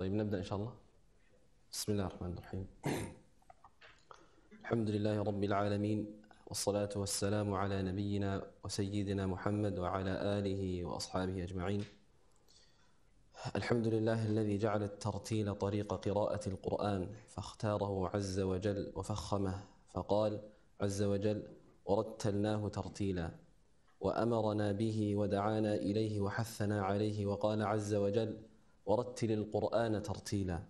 طيب نبدأ إن شاء الله. بسم الله الرحمن الرحيم. الحمد لله رب العالمين والصلاة والسلام على نبينا وسيدنا محمد وعلى آله وأصحابه أجمعين. الحمد لله الذي جعل الترتيل طريق قراءة القرآن فاختاره عز وجل وفخمه فقال عز وجل ورتلناه ترتيلا وأمرنا به ودعانا إليه وحثنا عليه وقال عز وجل ورتل القرآن ترتيلا.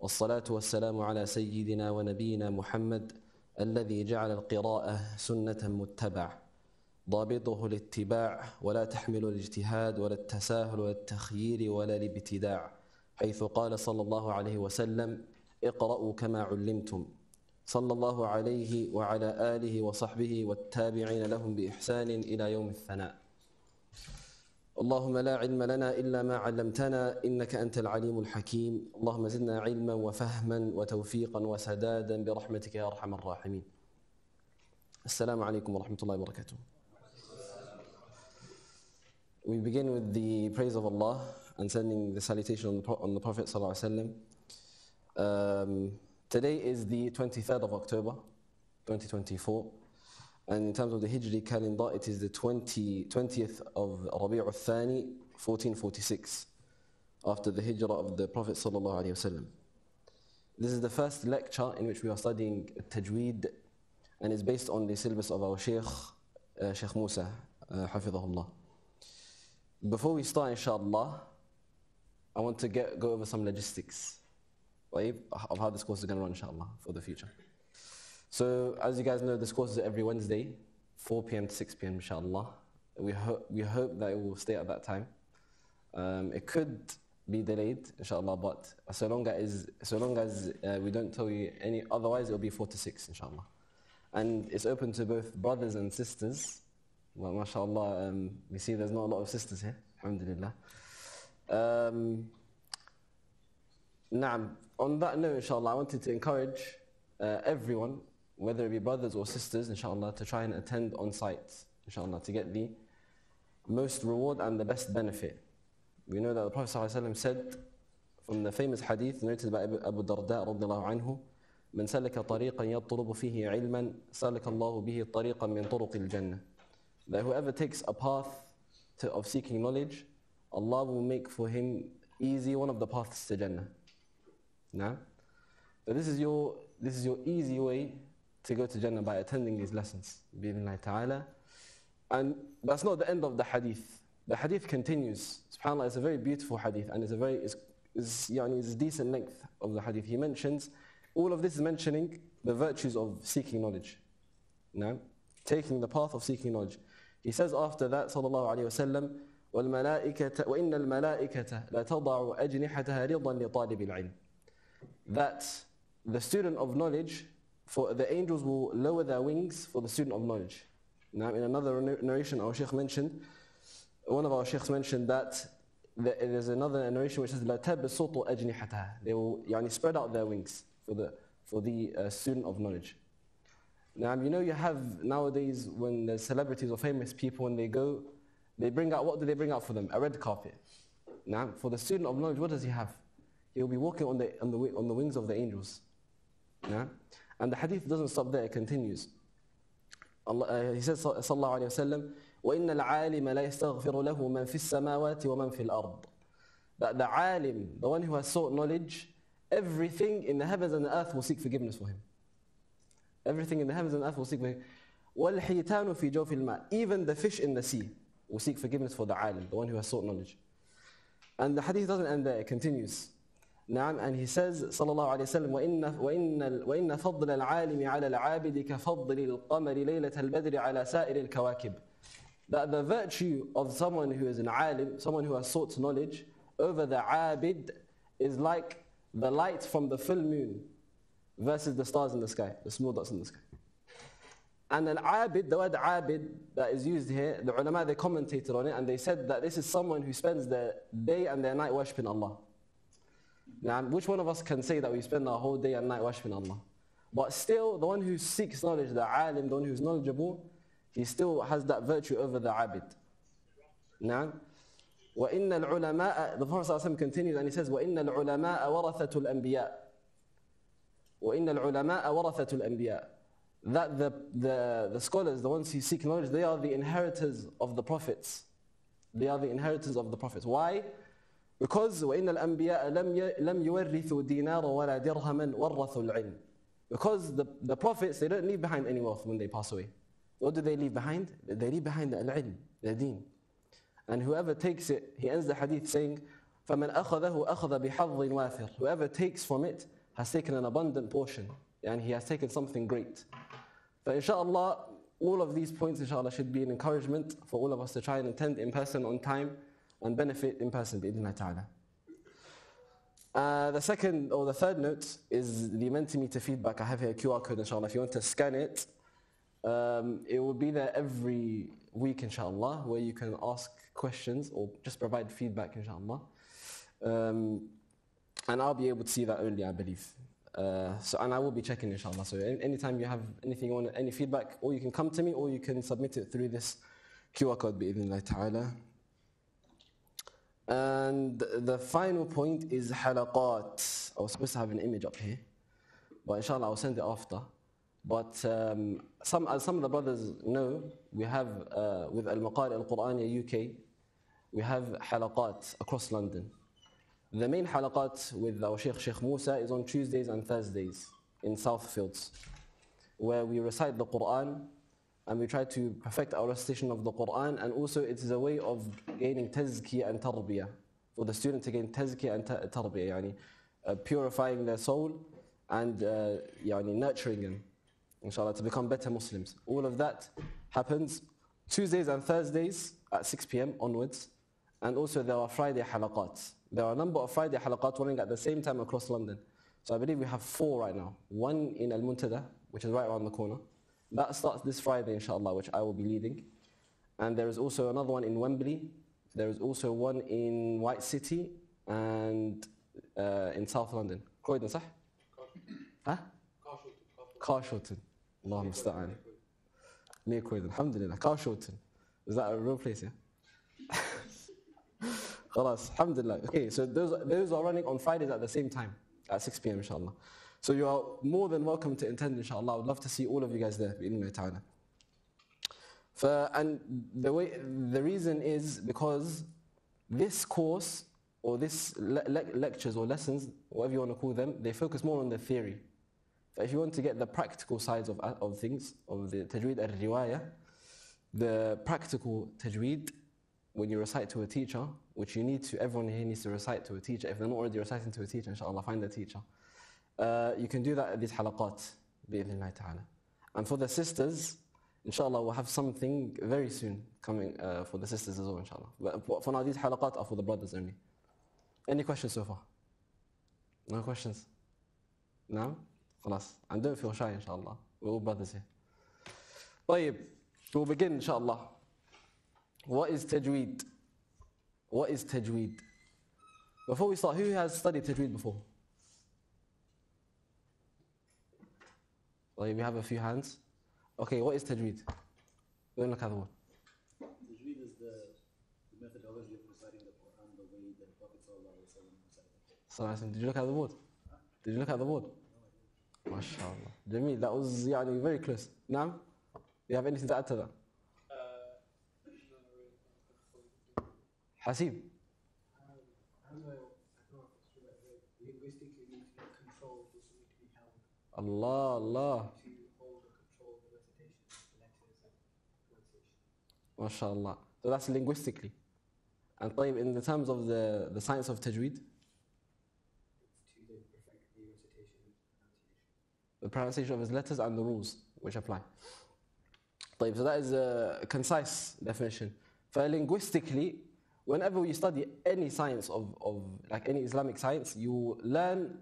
والصلاة والسلام على سيدنا ونبينا محمد الذي جعل القراءة سنة متبع. ضابطه الاتباع ولا تحمل الاجتهاد ولا التساهل ولا التخيير ولا الابتداع. حيث قال صلى الله عليه وسلم اقرأوا كما علمتم صلى الله عليه وعلى آله وصحبه والتابعين لهم بإحسان إلى يوم الثناء. اللهم لا علم لنا إلا ما علمتنا إنك أنت العليم الحكيم اللهم زدنا علما وفهما وتوفيقا وسدادا برحمتك يا أرحم الراحمين السلام عليكم ورحمة الله وبركاته We begin with the praise of Allah and sending the salutation on the, on the Prophet ﷺ. Um, today is the 23rd of October, 2024. And in terms of the Hijri calendar, it is the 20, 20th of Rabi' al-Thani, 1446, after the Hijrah of the Prophet. This is the first lecture in which we are studying Tajweed, and is based on the syllabus of our Sheikh, uh, Sheikh Musa, uh, Hafidhahullah. Before we start, inshallah, I want to get, go over some logistics right, of how this course is going to run, inshallah, for the future. So, as you guys know, this course is every Wednesday, 4 p.m. to 6 p.m. inshallah. We, ho- we hope that it will stay at that time. Um, it could be delayed, inshallah, but so long as, so long as uh, we don't tell you any, otherwise it will be 4 to 6, inshallah. And it's open to both brothers and sisters. Well, mashallah, um, we see there's not a lot of sisters here, alhamdulillah. Um, Naam. On that note, inshallah, I wanted to encourage uh, everyone, whether it be brothers or sisters, inshallah, to try and attend on site, inshallah, to get the most reward and the best benefit. We know that the Prophet ﷺ said from the famous hadith narrated by Abu Darda radiallahu anhu, من سلك طريقا يطلب فيه علما سلك الله به طريقا من طرق الجنة. That whoever takes a path to, of seeking knowledge, Allah will make for him easy one of the paths to Jannah. Now, so this is your this is your easy way to go to Jannah by attending these lessons. Bismillah ta'ala. And that's not the end of the hadith. The hadith continues. SubhanAllah, it's a very beautiful hadith and it's a very it's, it's, yani, it's a decent length of the hadith. He mentions all of this is mentioning the virtues of seeking knowledge. Now, taking the path of seeking knowledge. He says after that, sallallahu alayhi wasallam, والملائكة وإن الملائكة لا تضع أجنحتها رضا لطالب العلم that the student of knowledge, for the angels will lower their wings for the student of knowledge. Now, in another narration, our sheikh mentioned, one of our sheikhs mentioned that there's another narration which says, "La tabasutu ajnihataha." They will يعني spread out their wings for the for the uh, student of knowledge. Now, you know, you have nowadays when the celebrities or famous people, when they go, they bring out what do they bring out for them? A red carpet. Now, for the student of knowledge, what does he have? He will be walking on the on the on the wings of the angels. Now. And the hadith doesn't stop there, it continues. Allah, uh, he says, صلى الله عليه وسلم, وإن العالم لا يستغفر له من في السماوات ومن في الأرض. That the alim, the one who has sought knowledge, everything in the heavens and the earth will seek forgiveness for him. Everything in the heavens and the earth will seek forgiveness. وَالْحِيتَانُ فِي جَوْفِ الْمَاءِ Even the fish in the sea will seek forgiveness for the alim, the one who has sought knowledge. And the hadith doesn't end there, it continues. نعم and he says صلى الله عليه وسلم وإن, وإن, وإن فضل العالم على العابد كفضل القمر ليلة البدر على سائر الكواكب that the virtue of someone who is an alim, someone who has sought knowledge over the abid is like the light from the full moon versus the stars in the sky, the small dots in the sky. And an abid, the word abid that is used here, the ulama they commentated on it and they said that this is someone who spends their day and their night worshipping Allah. Now, which one of us can say that we spend our whole day and night worshipping Allah? But still, the one who seeks knowledge, the alim, the one who's knowledgeable, he still has that virtue over the abid. Now, وَإِنَّ الْعُلَمَاءَ The Prophet ﷺ continues and he says, وَإِنَّ الْعُلَمَاءَ وَرَثَةُ الْأَنْبِيَاءِ وَإِنَّ الْعُلَمَاءَ وَرَثَةُ الْأَنْبِيَاءِ That the, the, the scholars, the ones who seek knowledge, they are the inheritors of the prophets. They are the inheritors of the prophets. Why? Because وَإِنَّ الْأَنْبِيَاءَ لَمْ يُوَرِّثُوا دِينَارًا وَلَا دِرْهَمًا وَرَّثُوا الْعِلْمِ Because the, the prophets, they don't leave behind any wealth when they pass away. What do they leave behind? They leave behind the ilm, the deen. And whoever takes it, he ends the hadith saying, فَمَنْ أَخَذَهُ أَخَذَ بِحَظٍ وَافِرٍ Whoever takes from it has taken an abundant portion and he has taken something great. But inshallah, all of these points inshallah should be an encouragement for all of us to try and attend in person on time and benefit in person bi'idhnillah ta'ala. Uh, the second or the third note is the Mentimeter feedback. I have here a QR code inshallah. If you want to scan it, um, it will be there every week inshallah where you can ask questions or just provide feedback inshallah. Um, and I'll be able to see that only I believe. Uh, so, and I will be checking inshallah. So anytime you have anything you want, any feedback, or you can come to me or you can submit it through this QR code bi'idhnillah ta'ala. And the final point is halaqat. I was supposed to have an image up here, but inshallah I'll send it after. But um, some, as some of the brothers know, we have uh, with Al-Maqari Al-Qur'ani UK, we have halaqat across London. The main halaqat with our Sheikh Sheikh Musa is on Tuesdays and Thursdays in Southfields, where we recite the Quran and we try to perfect our recitation of the Quran. And also it is a way of gaining tazkiyah and tarbiyah. For the student to gain tazkiyah and tarbiyah yani, uh, purifying their soul and uh, yani, nurturing them inshallah to become better Muslims. All of that happens Tuesdays and Thursdays at 6 p.m. onwards. And also there are Friday halaqat there are a number of Friday halaqat running at the same time across London. So I believe we have four right now. One in Al-Muntada which is right around the corner that starts this Friday, inshallah, which I will be leading. And there is also another one in Wembley. There is also one in White City and uh, in South London. Croydon, صح? Huh? Carshalton. Allah musta'an. Near Croydon. Alhamdulillah. Carshalton. Is that a real place, yeah? Khalas. Alhamdulillah. Okay, so those, those are running on Fridays at the same time, at 6 p.m. inshallah. So you are more than welcome to attend, inshallah. I would love to see all of you guys there, ta'ala. For, and the, way, the reason is because this course, or this le- le- lectures or lessons, whatever you want to call them, they focus more on the theory. But if you want to get the practical sides of, of things, of the tajweed al-riwayah, the practical tajweed, when you recite to a teacher, which you need to, everyone here needs to recite to a teacher. If they're not already reciting to a teacher, inshallah, find a teacher. Uh, you can do that at these halaqat, bi'idhnillah ta'ala. And for the sisters, inshallah, we'll have something very soon coming uh, for the sisters as well, inshallah. But for now, these halaqat are for the brothers only. Any questions so far? No questions? No? خلاص. And don't feel shy, inshallah. We're all brothers here. طيب, we'll begin, inshallah. What is tajweed? What is tajweed? Before we start, who has studied tajweed before? Well, we have a few hands. Okay, what is tajweed? Don't look at the word. Tajweed is the, the methodology of reciting the Quran the way the Prophet recited. Did you look at the word? Did you look at the word? MashaAllah. Jameel, that was yani, very close. Nam, do you have anything to add to that? Uh, Hasib. Allah, Allah. MashaAllah. So that's linguistically. And طيب, in the terms of the, the science of tajweed? The pronunciation of his letters and the rules which apply. طيب, so that is a concise definition. For linguistically, whenever you study any science of, of like any Islamic science, you learn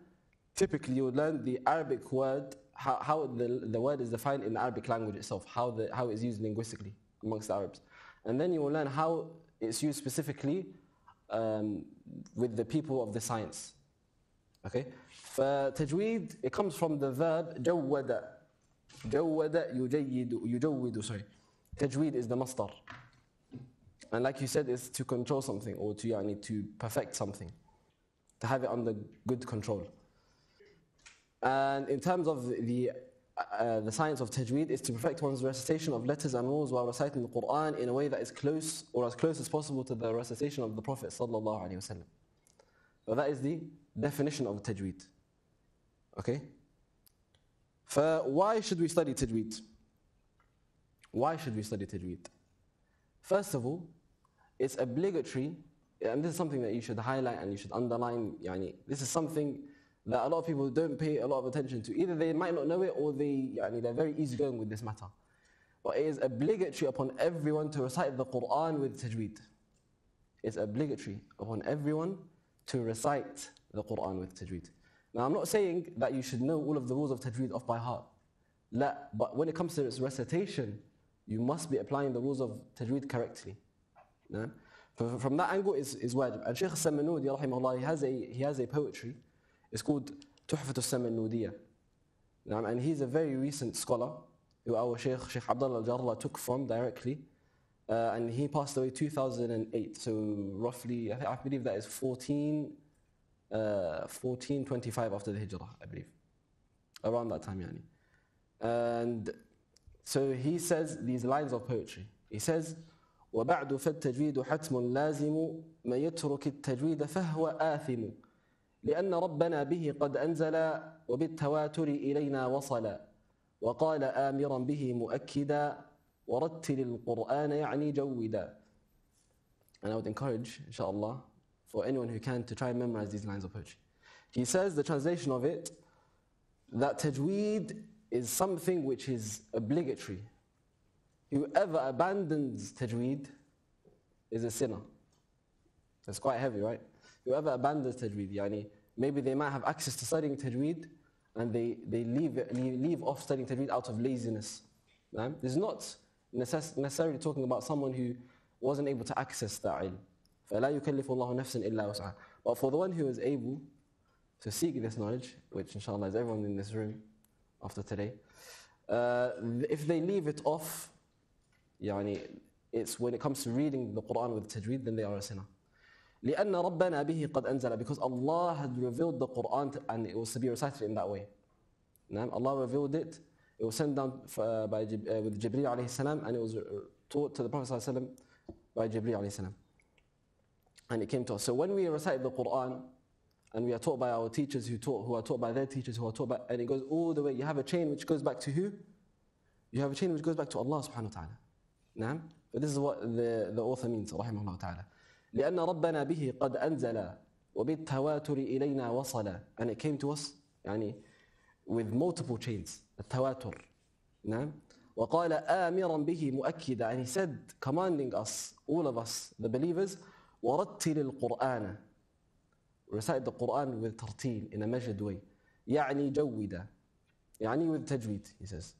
typically you would learn the Arabic word, how, how the, the word is defined in the Arabic language itself, how, the, how it's used linguistically amongst the Arabs. And then you will learn how it's used specifically um, with the people of the science. Okay? For tajweed, it comes from the verb جود. جود يجيد يجود, sorry. Tajweed is the mastar. And like you said, it's to control something or to, yani, to perfect something, to have it under good control. And in terms of the, uh, the science of tajweed, is to perfect one's recitation of letters and rules while reciting the Quran in a way that is close or as close as possible to the recitation of the Prophet sallallahu alaihi wasallam. So that is the definition of tajweed. Okay? So why should we study tajweed? Why should we study tajweed? First of all, it's obligatory, and this is something that you should highlight and you should underline. Yani, this is something that a lot of people don't pay a lot of attention to. Either they might not know it or they, yani, they're very easygoing with this matter. But it is obligatory upon everyone to recite the Quran with tajweed. It's obligatory upon everyone to recite the Quran with tajweed. Now, I'm not saying that you should know all of the rules of tajweed off by heart. La, but when it comes to its recitation, you must be applying the rules of tajweed correctly. No? From that angle is, is wajib. And Shaykh rahimahullah, he has a, he has a poetry. It's called Tuhfat al-Samanudiyya. And he's a very recent scholar who our Shaykh, Shaykh Abdullah al-Jarrah took from directly. Uh, and he passed away 2008. So roughly, I, think, I believe that is 14, uh, 1425 after the Hijrah, I believe. Around that time, yani. And so he says these lines of poetry. He says, وبعد فالتجويد حتم لازم ما يترك التجويد فهو آثم لأن ربنا به قد أنزل وبالتواتر إلينا وصل وقال آمرا به مؤكدا ورتل القرآن يعني جودا And I would encourage, inshallah, for anyone who can to try and memorize these lines of poetry. He says, the translation of it, that tajweed is something which is obligatory. Whoever abandons tajweed is a sinner. It's quite heavy, right? Whoever abandons tajweed, yani, maybe they might have access to studying tajweed and they, they leave, leave off studying tajweed out of laziness. Right? This is not necessarily talking about someone who wasn't able to access that ilm. فَلَا يُكَلِّفُ اللَّهُ نَفْسًا إِلَّا وَسْعَهَا But for the one who is able to seek this knowledge, which inshallah is everyone in this room, after today. Uh, if they leave it off, يعني, it's when it comes to reading the Quran with tajweed, then they are a sinner. لأن ربنا به قد أنزل because Allah had revealed the Quran and it was to be recited in that way. Allah revealed it. It was sent down uh, by, uh, with Jibreel alayhi salam and it was uh, taught to the Prophet sallallahu by Jibreel alayhi salam. And it came to us. So when we recite the Quran, and we are taught by our teachers who, taught, who are taught by their teachers who are taught by, and it goes all the way. You have a chain which goes back to who? You have a chain which goes back to Allah subhanahu wa ta'ala. نعم? But this is what the, the author means, رحمه الله تعالى. لأن ربنا به قد أنزل وبالتواتر إلينا وصل and it came to us يعني with multiple chains التواتر نعم وقال آمرا به مؤكدا and he said commanding us all of us the believers ورتل القرآن recite the Quran with tartil in a measured way. يعني جودا. يعني with tajweed, he says.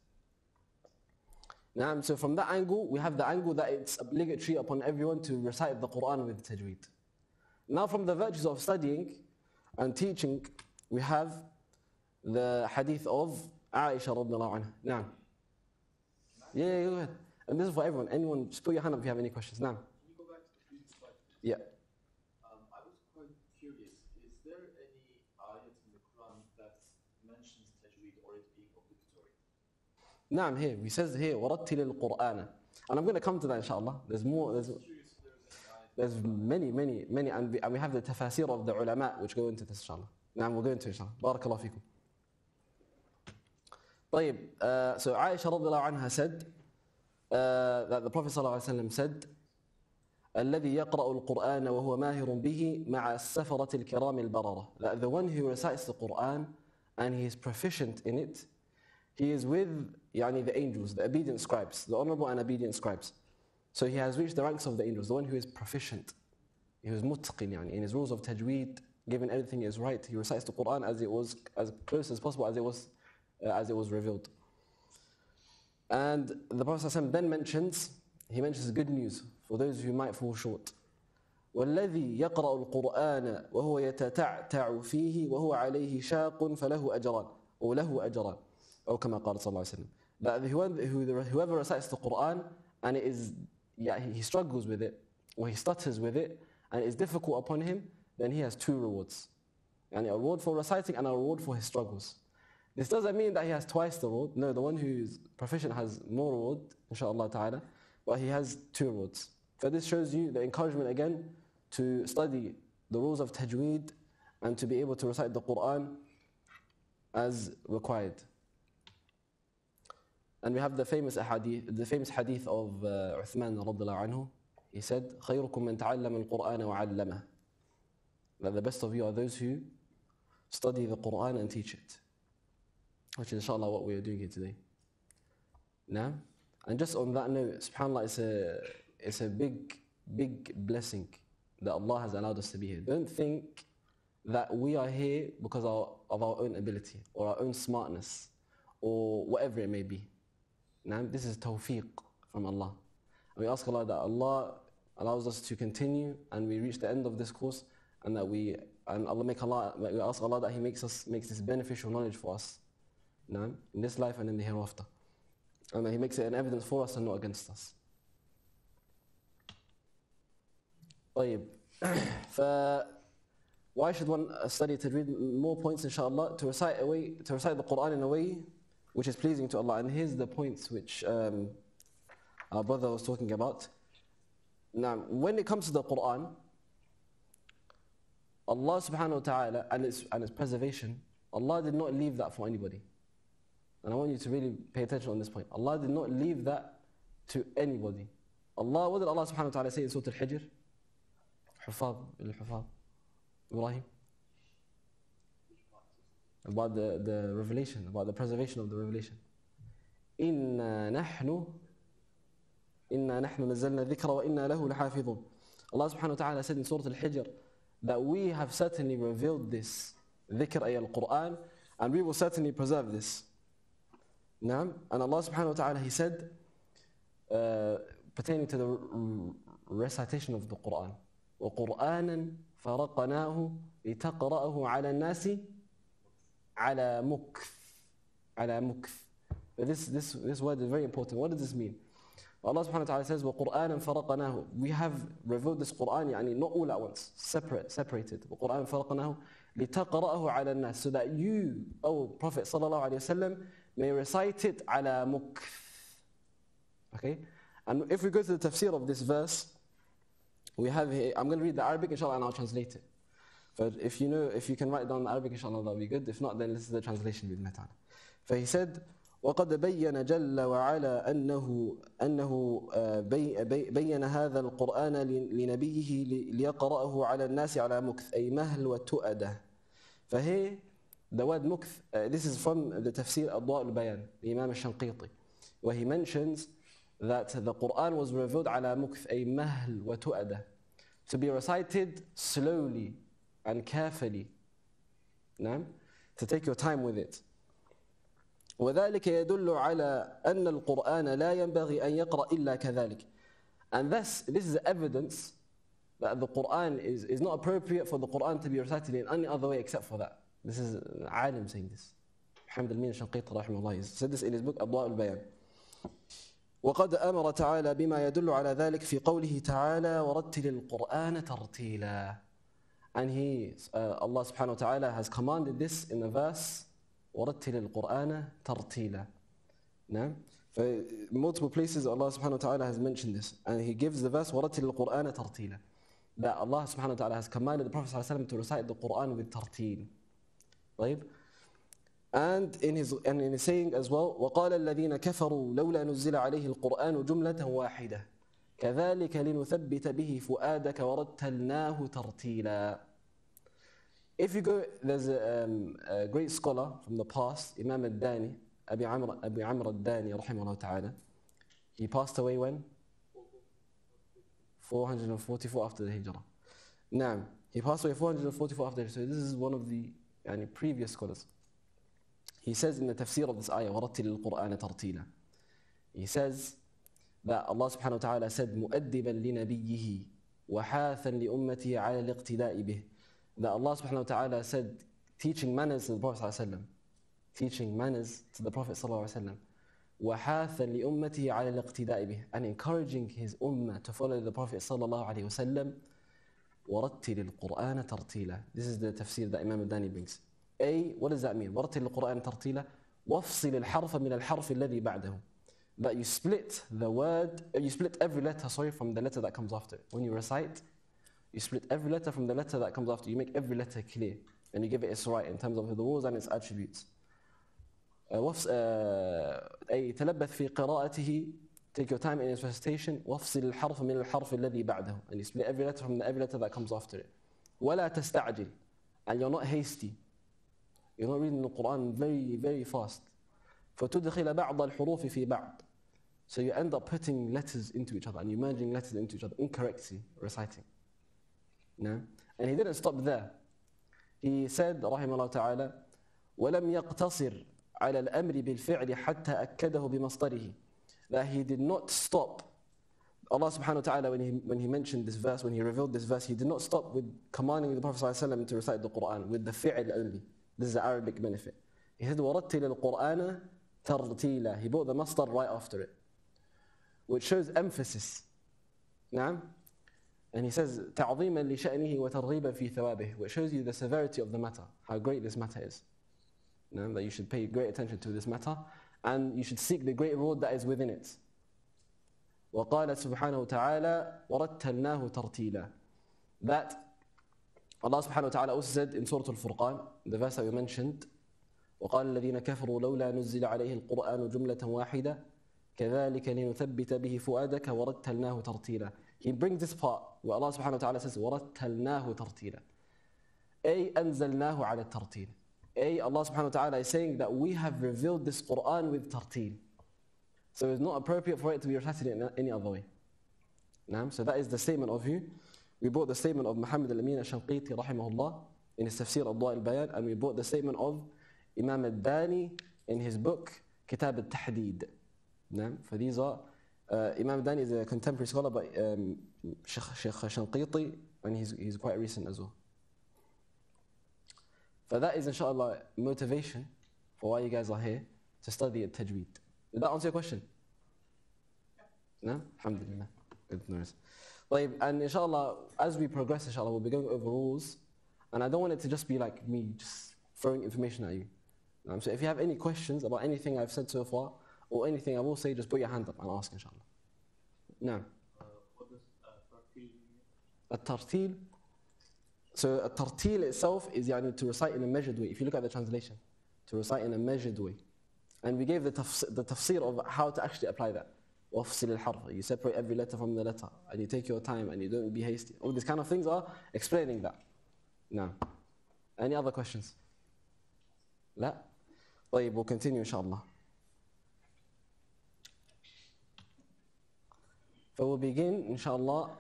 Now, so from that angle, we have the angle that it's obligatory upon everyone to recite the Quran with tajweed. Now from the virtues of studying and teaching, we have the hadith of Aisha radiallahu anha. Now, yeah, yeah, go ahead. And this is for everyone. Anyone, just put your hand up if you have any questions. Now. Yeah. نعم here he says here ورتل القرآن and I'm going to come to that inshallah there's more there's, there's many many many and we, and we have the tafasir of the ulama which go into this inshallah نعم we'll go into inshallah بارك الله فيكم طيب uh, so Aisha رضي الله عنها said uh, that the Prophet صلى الله عليه وسلم said الذي يقرأ القرآن وهو ماهر به مع السفرة الكرام البررة that the one who recites the Quran and he is proficient in it he is with yani the angels, the obedient scribes, the honorable and obedient scribes. So he has reached the ranks of the angels, the one who is proficient. He was mutqin yani, in his rules of tajweed, given everything is right. He recites the Quran as it was as close as possible as it was uh, as it was revealed. And the Prophet then mentions, he mentions good news for those who might fall short. والذي يقرأ القرآن وهو يتتعتع فيه وهو عليه شاق فله أجران وله أجران أو كما قال صلى الله عليه وسلم that whoever, whoever recites the Quran and it is, yeah, he struggles with it, or he stutters with it and it is difficult upon him, then he has two rewards. And a reward for reciting and a reward for his struggles. This doesn't mean that he has twice the reward. No, the one who's proficient has more reward, inshallah ta'ala, but he has two rewards. So this shows you the encouragement again to study the rules of tajweed and to be able to recite the Quran as required. And we have the famous hadith, the famous hadith of uh, Uthman radiallahu anhu. He said, خيركم من تعلم القرآن وعلمه. That the best of you are those who study the Quran and teach it. Which is inshallah what we are doing here today. Now, and just on that note, subhanAllah, it's a, it's a big, big blessing that Allah has allowed us to be here. Don't think that we are here because of, of our own ability or our own smartness or whatever it may be. Now, this is tawfiq from Allah. And we ask Allah that Allah allows us to continue and we reach the end of this course and that we and Allah make Allah we ask Allah that He makes us makes this beneficial knowledge for us. Now, in this life and in the hereafter. And that He makes it an evidence for us and not against us. طيب ف why should one study to read more points inshallah to recite a way to recite the Quran in a way which is pleasing to Allah and here's the points which um, our brother was talking about now when it comes to the Quran Allah subhanahu wa ta'ala and its, and its preservation Allah did not leave that for anybody and I want you to really pay attention on this point Allah did not leave that to anybody Allah what did Allah subhanahu wa ta'ala say in Surah Al-Hijr حفاظ الحفاظ Ibrahim? About the, the revelation, about the preservation of the revelation. إِنَّا نَحْنُ إِنَّا نَحْنُ نَزَّلْنَا الذِّكْرَ وَإِنَّا لَهُ لَحَافِظُونَ Allah subhanahu wa ta'ala said in Surah Al-Hijr that we have certainly revealed this dhikr ay al-Quran and we will certainly preserve this. Naam. And Allah subhanahu wa ta'ala he said uh, pertaining to the recitation of the Quran وقرآنا فرقناه لتقرأه على الناس على مكث على مكث But this, this, this word is very important. What does this mean? Allah subhanahu wa ta'ala says, وَقُرْآنًا فَرَقَنَاهُ We have revealed this Qur'an, يعني not all at once, separate, separated. وَقُرْآنًا فَرَقَنَاهُ لِتَقْرَأَهُ عَلَى النَّاسِ So that you, O Prophet sallallahu alayhi wasallam, may recite it على مكث. Okay? And if we go to the tafsir of this verse, we have here, I'm going to read the Arabic inshallah and I'll translate it. But if you know, if you can write down the Arabic inshallah, that'll be good. If not, then this is the translation بإذن الله تعالى. فهي said, وقد بين جل وعلا أنه أنه بي بين هذا القرآن لنبيه ليقرأه على الناس على مكث أي مهل وتؤدة. فهي the word مكث, uh, this is from the tafsir أضواء البيان, the Imam al-Shanqiti, where he mentions that the Quran was revealed على مكث أي مهل وتؤدة to be recited slowly and carefully نعم to take your time with it وذلك يدل على أن القرآن لا ينبغي أن يقرأ إلا كذلك and thus this is evidence that the Quran is, is not appropriate for the Quran to be recited in any other way except for that this is عالم saying this محمد المين الشنقيطي رحمه الله said this in his book أضواء البيان وقد أمر تعالى بما يدل على ذلك في قوله تعالى ورتل القرآن ترتيلا and he uh, Allah subhanahu wa ta'ala has commanded this in the verse ورتل القرآن ترتيلا نعم For multiple places Allah subhanahu wa ta'ala has mentioned this and he gives the verse ورتل القرآن ترتيلا that Allah subhanahu wa ta'ala has commanded the Prophet sallallahu alaihi wasallam to recite the Quran with tartil طيب And in his, and in his saying as well, وقال الذين كفروا لولا نزل عليه القرآن جملة واحدة كذلك لنثبت به فؤادك ورتلناه ترتيلا If you go, there's a, um, a great scholar from the past, Imam al-Dani, Abi Amr, Abi Amr al-Dani. He passed away when? 444 after the Hijrah. Now, he passed away 444 after the Hijrah. So this is one of the yani, previous scholars. He says in the tafsir of this ayah, وَرَتِّلِ الْقُرْآنَ تَرْتِيلًا He says Allah subhanahu wa ta'ala said, مُؤَدِّبًا لِنَبِيِّهِ وَحَاثًا لِأُمَّتِهِ عَلَى الْاقْتِدَاءِ بِهِ That subhanahu wa ta'ala said, teaching manners to the Prophet sallallahu alaihi wasallam, teaching manners to the Prophet sallallahu alaihi wasallam, وحاثا لأمته على الاقتداء به and encouraging his ummah to follow the Prophet صلى الله عليه وسلم ورتل القرآن ترتيلا This is the tafsir that Imam al-Dani brings A, what does that mean? ورتل القرآن ترتيلا وافصل الحرف من الحرف الذي بعده That you split the word, uh, you split every letter, sorry, from the letter that comes after it. When you recite, you split every letter from the letter that comes after. You make every letter clear and you give it its right in terms of the rules and its attributes. Uh, وفص, uh, أي تلبث في قراءته Take your time in its recitation وافصل الحرف من الحرف الذي بعده and you split every letter from the every letter that comes after it ولا تستعجل and you're not hasty you're not reading the Quran very very fast فتدخل بعض الحروف في بعض so you end up putting letters into each other and you merging letters into each other incorrectly reciting no? and he didn't stop there he said رحمه الله تعالى ولم يقتصر على الأمر بالفعل حتى أكده بمصدره that he did not stop Allah subhanahu wa ta'ala when he, when he mentioned this verse, when he revealed this verse, he did not stop with commanding the Prophet ﷺ to recite the Quran with the fi'l only. This is the Arabic benefit. He said, وَرَتِّلِ الْقُرْآنَ تَرْتِيلًا He brought the masdar right after it, which shows emphasis. نعم? And he says, تَعْظِيمًا لِشَأْنِهِ وَتَرْغِيبًا فِي ثَوَابِهِ Which shows you the severity of the matter, how great this matter is. You know, that you should pay great attention to this matter and you should seek the great reward that is within it. وقال سبحانه وتعالى ورتلناه ترتيلا That Allah subhanahu wa ta'ala also said in Surah Al-Furqan, the verse that we mentioned, وقال الذين كفروا لولا نزل عليه القرآن جملة واحدة كذلك لنثبت به فؤادك ورتلناه ترتيلا He brings this part where Allah wa ta'ala says ورتلناه ترتيلا أي أنزلناه على الترتيل A, Allah wa ta'ala is saying that we have revealed this Quran with tartil. So it's not appropriate for it to be recited in any other way. So that is the statement of who? We brought the statement of Muhammad al-Amin al-Shanqiti rahimahullah in his tafsir al al-Bayan and we brought the statement of Imam al-Dani in his book Kitab al-Tahdid. Naam? For these are, uh, Imam al-Dani is a contemporary scholar but um, Sheikh, Sheikh Shanqiti and he's, he's quite recent as well. So that is inshallah motivation for why you guys are here to study at Tajweed. Did that answer your question? No? Alhamdulillah. Good news. طيب, and inshallah, as we progress, inshallah, we'll be going over rules. And I don't want it to just be like me just throwing information at you. Um, so if you have any questions about anything I've said so far, or anything I will say, just put your hand up and ask, inshallah. No. Uh, what does uh, tartil mean? الترتيل so a tartil itself is yani, to recite in a measured way. If you look at the translation, to recite in a measured way. And we gave the, tafs- the tafsir of how to actually apply that. وَافْصِلِ الْحَرْفَ You separate every letter from the letter, and you take your time, and you don't be hasty. All these kind of things are explaining that. Now, any other questions? لا? طيب, we'll continue inshallah. So we'll begin inshallah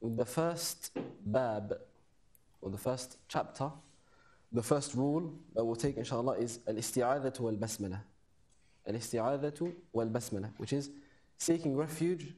with the first bab or the first chapter, the first rule that we'll take inshallah is al-isti'adhatu wal-basmala. Al-isti'adhatu wal-basmala, which is seeking refuge